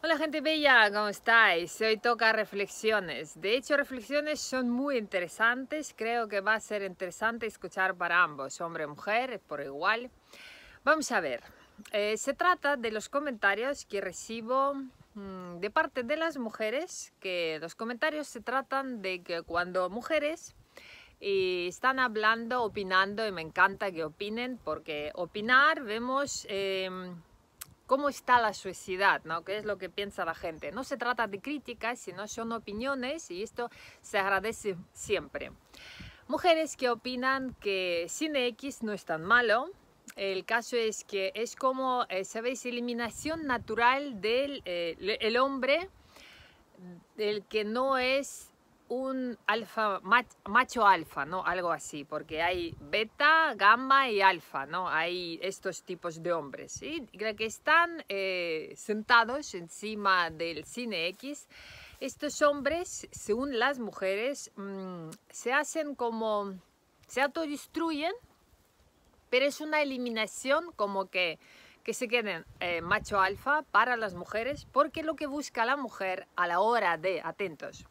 Hola gente bella, ¿cómo estáis? Hoy toca reflexiones. De hecho, reflexiones son muy interesantes. Creo que va a ser interesante escuchar para ambos, hombre y mujer, por igual. Vamos a ver. Eh, se trata de los comentarios que recibo mm, de parte de las mujeres, que los comentarios se tratan de que cuando mujeres están hablando, opinando, y me encanta que opinen, porque opinar vemos em, cómo está la sociedad, ¿no? qué es lo que piensa la gente. No se trata de críticas, sino son opiniones y esto se agradece siempre. Mujeres que opinan que Cine X no es tan malo, el caso es que es como, eh, ¿sabéis? Eliminación natural del eh, el hombre, del que no es un macho alfa, ¿no? Algo así, porque hay beta, gamma y alfa, ¿no? Hay estos tipos de hombres, ¿sí? Que están eh, sentados encima del cine X. Estos hombres, según las mujeres, mm, se hacen como, se autodestruyen, pero es una eliminación como que que se queden eh, macho alfa para las mujeres, porque lo que busca la mujer a la hora de, atentos,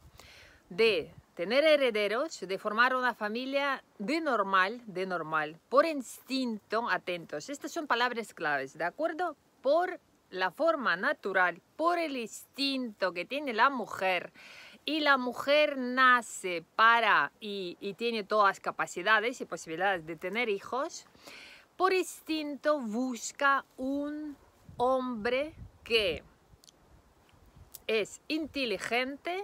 de tener herederos, de formar una familia de normal, de normal, por instinto, atentos. Estas son palabras claves, ¿de acuerdo? Por la forma natural, por el instinto que tiene la mujer. Y la mujer nace para y, tiene todas las capacidades y posibilidades de tener hijos. Por instinto busca un hombre que es inteligente,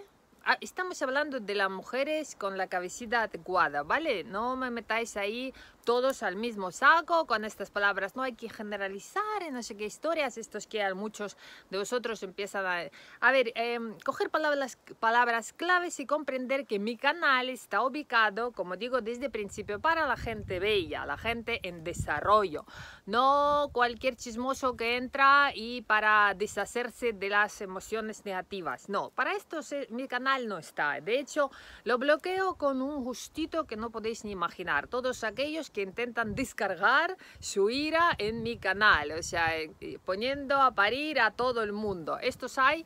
estamos hablando de las mujeres con la cabecita adecuada, ¿vale? No me metáis ahí todos al mismo saco con estas palabras. No hay que generalizar en no sé qué historias, estos que a muchos de vosotros empiezan a... A ver, em, coger palabras, palabras claves y comprender que mi canal está ubicado, como digo desde principio, para la gente bella, la gente en desarrollo. No cualquier chismoso que entra y para deshacerse de las emociones negativas. No, para esto mi canal no está. De hecho, lo bloqueo con un gustito que no podéis ni imaginar. Todos aquellos que intentan descargar su ira en mi canal, o sea, eh, poniendo a parir a todo el mundo. Estos hay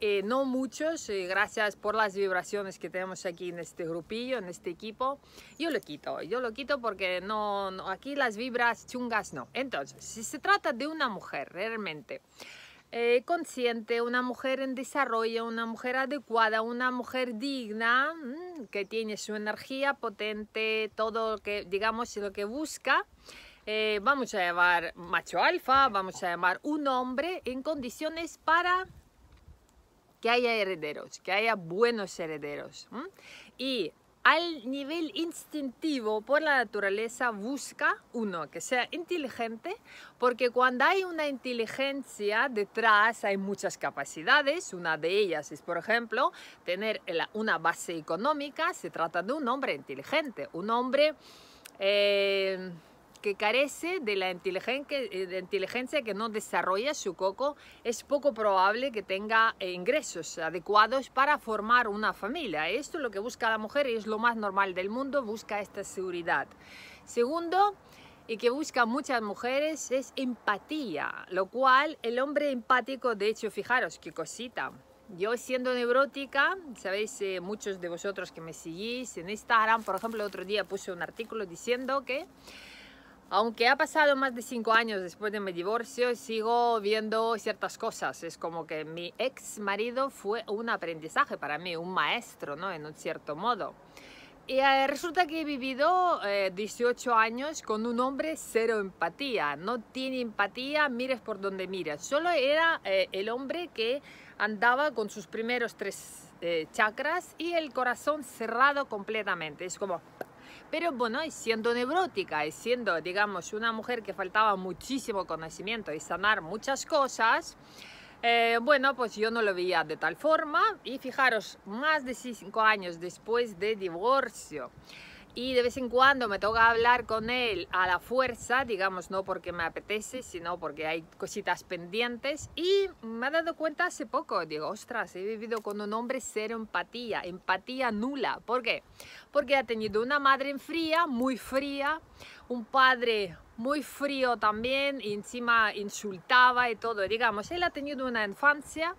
eh, no muchos, eh, gracias por las vibraciones que tenemos aquí en este grupillo, en este equipo. Yo lo quito, yo lo quito porque no, no aquí las vibras chungas no. Entonces, si se trata de una mujer realmente eh, consciente, una mujer en desarrollo, una mujer adecuada, una mujer digna, mm, que tiene su energía potente, todo lo que, digamos, lo que busca. Eh, vamos a llamar macho alfa, vamos a llamar un hombre en condiciones para que haya herederos, que haya buenos herederos. Y al nivel instintivo por la naturaleza busca uno que sea inteligente porque cuando hay una inteligencia detrás hay muchas capacidades. Una de ellas es por ejemplo tener una base económica. Se trata de un hombre inteligente un hombre eh, que carece de la inteligencia, eh, inteligencia que no desarrolla su coco, es poco probable que tenga eh, ingresos adecuados para formar una familia. Esto es lo que busca la mujer y es lo más normal del mundo, busca esta seguridad. Segundo, y que busca muchas mujeres es empatía, lo cual el hombre empático, de hecho, fijaros qué cosita. Yo siendo neurótica, sabéis, eh, muchos de vosotros que me seguís en Instagram, por ejemplo, otro día puse un artículo diciendo que aunque ha pasado más de cinco años después de mi divorcio, sigo viendo ciertas cosas. Es como que mi ex marido fue un aprendizaje para mí, un maestro, ¿no? En un cierto modo. Y eh, resulta que he vivido 18 eh, años con un hombre cero empatía. No tiene empatía, mires por donde mires. Solo era eh, el hombre que andaba con sus primeros tres chakras y el corazón cerrado completamente. Es como pero bueno, siendo neurótica y siendo, digamos, una mujer que faltaba muchísimo conocimiento y sanar muchas cosas, eh, bueno, pues yo no lo veía de tal forma. Y fijaros, más de cinco años después de divorcio, y de vez en cuando me toca hablar con él a la fuerza, digamos, no porque me apetece, sino porque hay cositas pendientes y me he dado cuenta hace poco, digo, ostras, he vivido con un hombre cero empatía, empatía nula. ¿Por qué? Porque ha tenido una madre fría, muy fría, un padre muy frío también, y encima insultaba y todo. Digamos, él ha tenido una infancia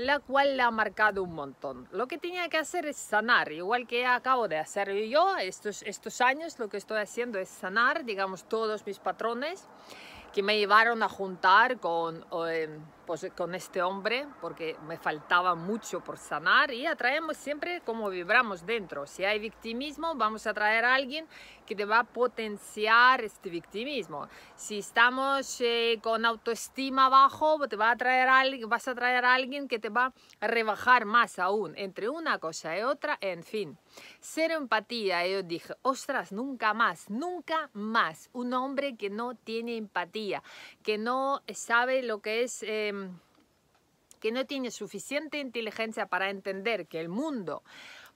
la cual le ha marcado un montón. Lo que tenía que hacer es sanar, igual que acabo de hacer yo estos, estos años, lo que estoy haciendo es sanar, digamos, todos mis patrones que me llevaron a juntar con, em, pues, con este hombre porque me faltaba mucho por sanar y atraemos siempre como vibramos dentro. Si hay victimismo, vamos a traer a alguien que te va a potenciar este victimismo. Si estamos eh, con autoestima bajo, te va a traer a alguien, vas a traer a alguien que te va a rebajar más aún. Entre una cosa y otra, en fin. Cero empatía. Yo dije, ostras, nunca más, nunca más. Un hombre que no tiene empatía, que no sabe lo que es... Em, que no tiene suficiente inteligencia para entender que el mundo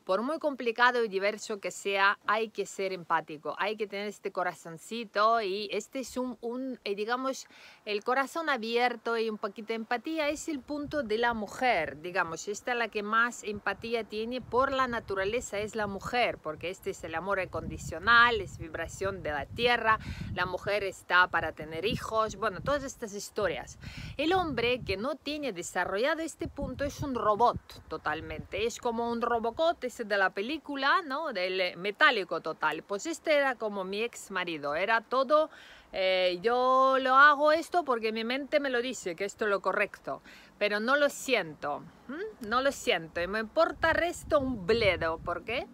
por muy complicado y diverso que sea, hay que ser empático, hay que tener este corazoncito y este es un, un eh, digamos, el corazón abierto y un poquito de empatía es el punto de la mujer, digamos, esta es la que más empatía tiene por la naturaleza, es la mujer, porque este es el amor incondicional, es vibración de la tierra, la mujer está para tener hijos, bueno, todas estas historias. El hombre que no tiene desarrollado este punto es un robot totalmente, es como un robocot, de la película, ¿no? Del metálico total. Pues este era como mi ex marido, era todo, eh, yo lo hago esto porque mi mente me lo dice, que esto es lo correcto, pero no lo siento, no lo siento y me importa resto un bledo, ¿por qué?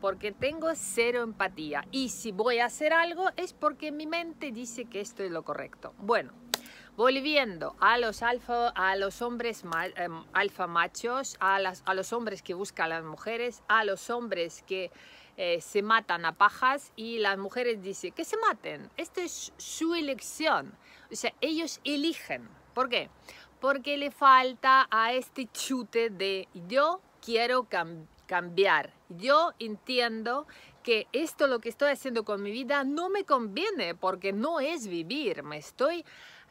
Porque tengo cero empatía y si voy a hacer algo es porque mi mente dice que esto es lo correcto. Bueno, Volviendo a los, alfa, a los hombres em, alfa machos, a, los hombres que buscan a las mujeres, a los hombres que eh, se matan a pajas y las mujeres dicen que se maten. Esto es su elección. O sea, ellos eligen. ¿Por qué? Porque le falta a este chute de yo quiero cambiar. Yo entiendo que esto lo que estoy haciendo con mi vida no me conviene porque no es vivir. Me estoy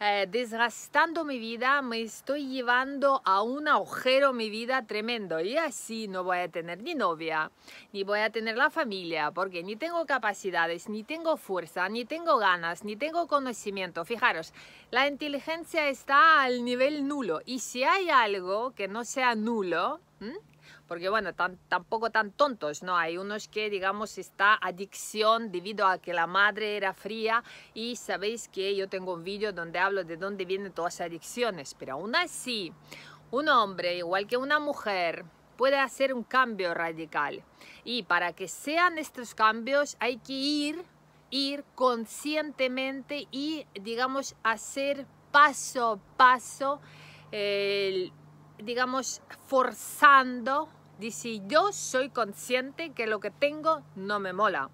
eh, desgastando mi vida, me estoy llevando a un agujero mi vida tremendo. Y así no voy a tener ni novia, ni voy a tener la familia, porque ni tengo capacidades, ni tengo fuerza, ni tengo ganas, ni tengo conocimiento. Fijaros, la inteligencia está al nivel nulo. Y si hay algo que no sea nulo, porque bueno, tampoco tan tontos, ¿no? Hay unos que, digamos, está adicción debido a que la madre era fría y sabéis que yo tengo un vídeo donde hablo de dónde vienen todas las adicciones, pero aún así, un hombre, igual que una mujer, puede hacer un cambio radical y para que sean estos cambios hay que ir, ir conscientemente y, digamos, hacer paso a paso digamos, forzando Dice, yo soy consciente que lo que tengo no me mola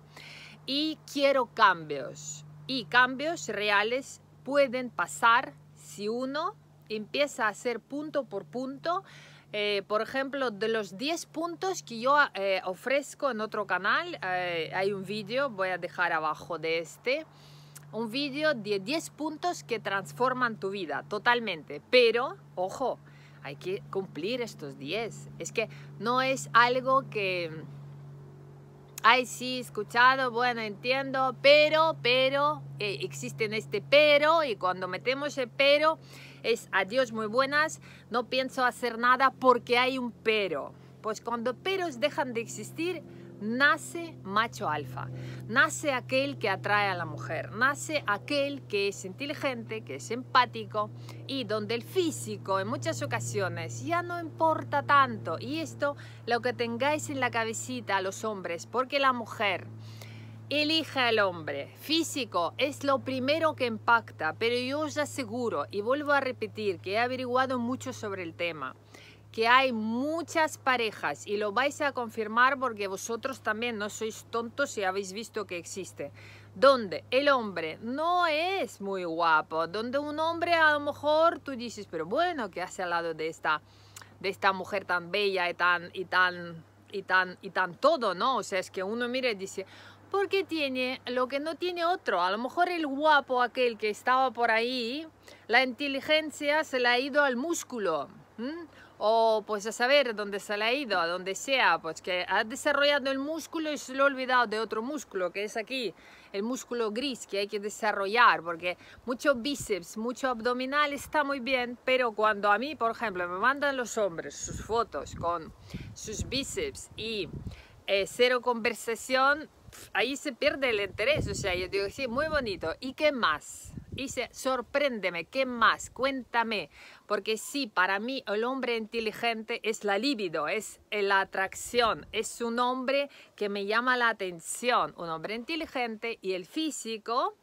y quiero cambios. Y cambios reales pueden pasar si uno empieza a hacer punto por punto. Eh, por ejemplo, de los 10 puntos que yo eh, ofrezco en otro canal, eh, hay un vídeo, voy a dejar abajo de este, un vídeo de 10 puntos que transforman tu vida totalmente. Pero, ojo, hay que cumplir estos 10. Es que no es algo que, ay, sí, escuchado, bueno, entiendo, pero, pero, eh, existen este pero y cuando metemos el pero es adiós muy buenas, no pienso hacer nada porque hay un pero. Pues cuando peros dejan de existir, nace macho alfa, nace aquel que atrae a la mujer, nace aquel que es inteligente, que es empático y donde el físico en muchas ocasiones ya no importa tanto. Y esto lo que tengáis en la cabecita a los hombres, porque la mujer elige al hombre. Físico es lo primero que impacta, pero yo os aseguro y vuelvo a repetir que he averiguado mucho sobre el tema que hay muchas parejas y lo vais a confirmar porque vosotros también no sois tontos y habéis visto que existe, donde el hombre no es muy guapo, donde un hombre a lo mejor tú dices, pero bueno, ¿qué hace al lado de esta, de esta mujer tan bella y tan, y tan, y tan, y tan todo, ¿no? O sea, es que uno mira y dice, porque tiene lo que no tiene otro. A lo mejor el guapo aquel que estaba por ahí, la inteligencia se le ha ido al músculo. O pues a saber dónde se le ha ido, a donde sea, pues que ha desarrollado el músculo y se lo ha olvidado de otro músculo, que es aquí, el músculo gris que hay que desarrollar, porque mucho bíceps, mucho abdominal está muy bien, pero cuando a mí, por ejemplo, me mandan los hombres sus fotos con sus bíceps y eh, cero conversación, ahí se pierde el interés, o sea, yo digo, sí, muy bonito, ¿y qué más? dice, sorpréndeme, ¿qué más? Cuéntame. Porque sí, para mí el hombre inteligente es la libido, es la atracción, es un hombre que me llama la atención, un hombre inteligente y el físico.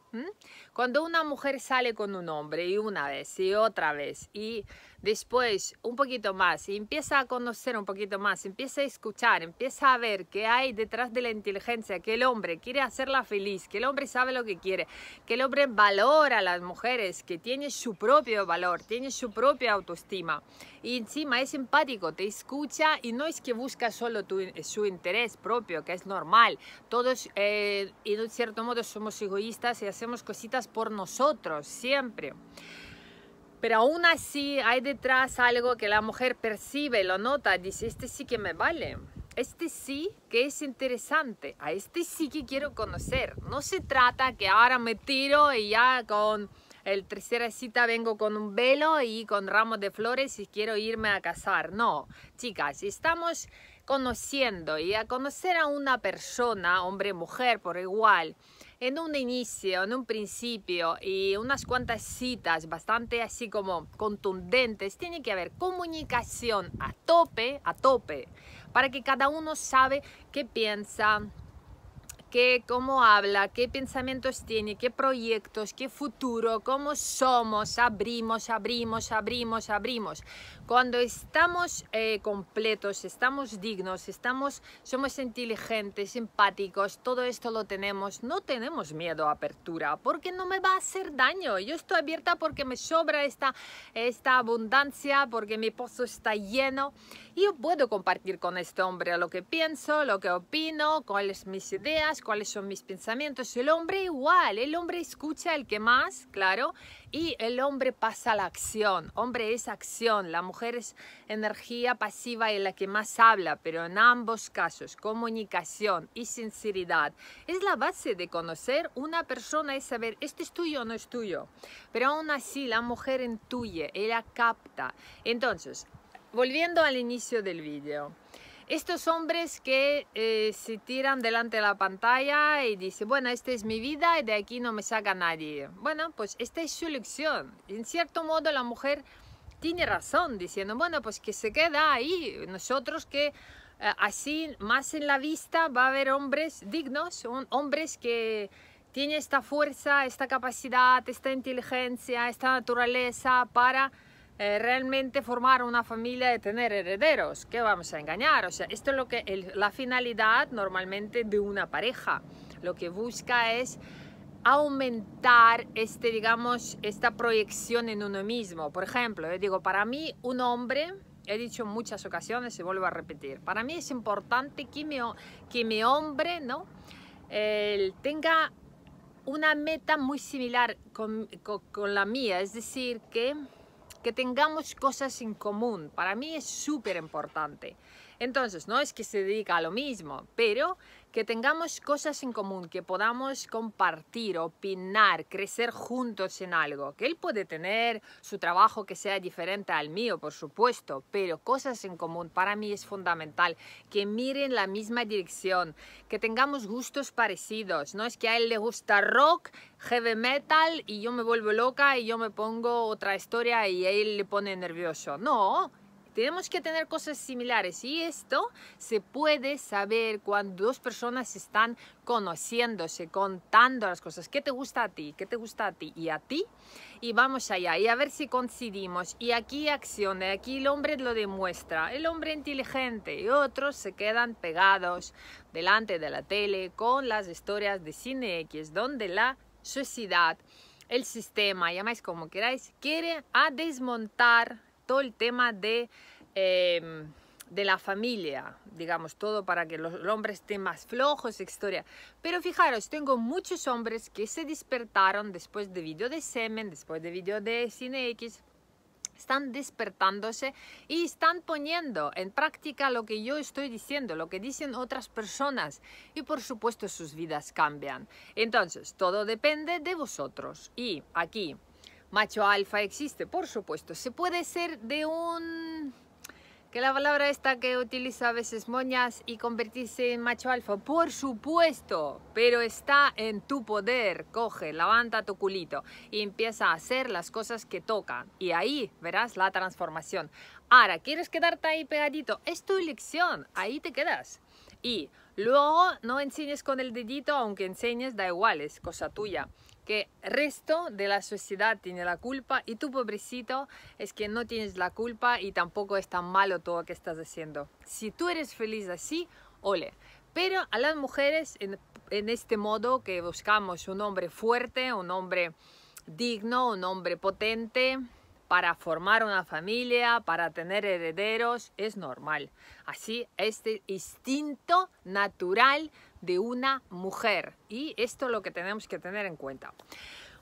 Cuando una mujer sale con un hombre y una vez y otra vez y después un poquito más y empieza a conocer un poquito más, empieza a escuchar, empieza a ver qué hay detrás de la inteligencia, que el hombre quiere hacerla feliz, que el hombre sabe lo que quiere, que el hombre valora a las mujeres, que tiene su propio valor, tiene su propia autoestima y encima es empático, te escucha y no es que busca solo tu, su interés propio, que es normal. Todos, eh, en cierto modo, somos egoístas y hacemos cositas por nosotros, siempre. Pero aún así hay detrás algo que la mujer percibe, lo nota, dice, este sí que me vale. Este sí que es interesante, a este sí que quiero conocer. No se trata que ahora me tiro y ya con el tercera cita vengo con un velo y con ramos de flores y quiero irme a casar. No, chicas, estamos conociendo y a conocer a una persona, hombre, mujer, por igual, en un inicio, en un principio y unas cuantas citas bastante así como contundentes, tiene que haber comunicación a tope, a tope, para que cada uno sabe qué piensa, qué, cómo habla, qué pensamientos tiene, qué proyectos, qué futuro, cómo somos, abrimos, abrimos, abrimos, abrimos. Cuando estamos eh, completos, estamos dignos, estamos, somos inteligentes, empáticos, todo esto lo tenemos, no tenemos miedo a apertura, porque no me va a hacer daño. Yo estoy abierta porque me sobra esta, esta abundancia, porque mi pozo está lleno y yo puedo compartir con este hombre lo que pienso, lo que opino, cuáles mis ideas, cuáles son mis pensamientos. El hombre igual, el hombre escucha el que más, claro, y el hombre pasa a la acción. Hombre es acción, la mujer es energía pasiva y la que más habla, pero en ambos casos, comunicación y sinceridad es la base de conocer una persona, es saber, este es tuyo o no es tuyo. Pero aún así, la mujer intuye, ella capta. Entonces, volviendo al inicio del vídeo. Estos hombres que eh, se tiran delante de la pantalla y dicen, bueno, esta es mi vida y de aquí no me saca nadie. Bueno, pues esta es su lección. En cierto modo la mujer tiene razón diciendo, bueno, pues que se queda ahí. Nosotros que eh, así más en la vista va a haber hombres dignos, hombres que tienen esta fuerza, esta capacidad, esta inteligencia, esta naturaleza para eh, realmente formar una familia y tener herederos. ¿Qué vamos a engañar? O sea, esto es lo que la finalidad normalmente de una pareja. Lo que busca es aumentar este, digamos, esta proyección en uno mismo. Por ejemplo, yo digo, para mí un hombre, he dicho en muchas ocasiones y vuelvo a repetir, para mí es importante que mi, que mi hombre ¿no? tenga una meta muy similar con, con la mía, es decir, que que tengamos cosas en común. Para mí es súper importante. Entonces, no es que se dedica a lo mismo, pero que tengamos cosas en común, que podamos compartir, opinar, crecer juntos en algo. Que él puede tener su trabajo que sea diferente al mío, por supuesto, pero cosas en común para mí es fundamental. Que miren la misma dirección, que tengamos gustos parecidos. No es que a él le gusta rock, heavy metal y yo me vuelvo loca y yo me pongo otra historia y él le pone nervioso. No, tenemos que tener cosas similares y esto se puede saber cuando dos personas están conociéndose, contando las cosas. ¿Qué te gusta a ti? ¿Qué te gusta a ti? Y a ti. Y vamos allá y a ver si coincidimos. Y aquí acciona, aquí el hombre lo demuestra. El hombre inteligente y otros se quedan pegados delante de la tele con las historias de Cine X, donde la sociedad el sistema, llamáis como queráis, quiere a desmontar todo el tema de, em, de la familia, digamos, todo para que los hombres estén más flojos, historia. Pero fijaros, tengo muchos hombres que se despertaron después de vídeo de semen, después de vídeo de Cine X, están despertándose y están poniendo en práctica lo que yo estoy diciendo, lo que dicen otras personas y por supuesto sus vidas cambian. Entonces, todo depende de vosotros. Y aquí, macho alfa existe, por supuesto, se puede ser de un que la palabra esta que utiliza a veces moñas y convertirse en macho alfa, por supuesto, pero está en tu poder. Coge, levanta tu culito y empieza a hacer las cosas que tocan. Y ahí verás la transformación. Ahora, ¿quieres quedarte ahí pegadito? Es tu elección, ahí te quedas. Y luego no enseñes con el dedito, aunque enseñes, da igual, es cosa tuya que el resto de la sociedad tiene la culpa y tú pobrecito es que no tienes la culpa y tampoco es tan malo todo lo que estás haciendo. Si tú eres feliz así, ole. Pero a las mujeres en, en este modo que buscamos un hombre fuerte, un hombre digno, un hombre potente, para formar una familia, para tener herederos, es normal. Así, este instinto natural de una mujer. Y esto es lo que tenemos que tener en cuenta.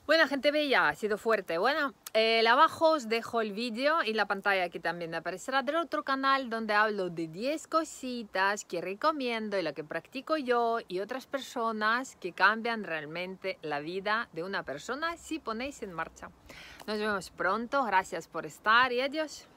Bueno, gente bella, ha sido fuerte. Bueno, eh, abajo os dejo el vídeo y la pantalla aquí también aparecerá del otro canal donde hablo de 10 cositas que recomiendo y lo que practico yo y otras personas que cambian realmente la vida de una persona si ponéis en marcha. Nos vemos pronto, gracias por estar y adiós.